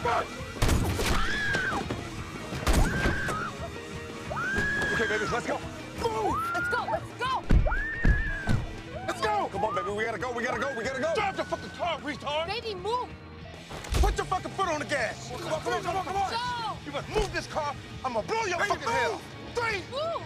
Okay, baby, let's go. Move! Let's go, let's go! Let's go! Come on, baby, we gotta go, we gotta go, we gotta go! Drive the fucking car, retard! Baby, move! Put your fucking foot on the gas! Come on, come on, come on, come on! Joe! You better move this car, I'm gonna blow your Baby, fucking head! Three, Move!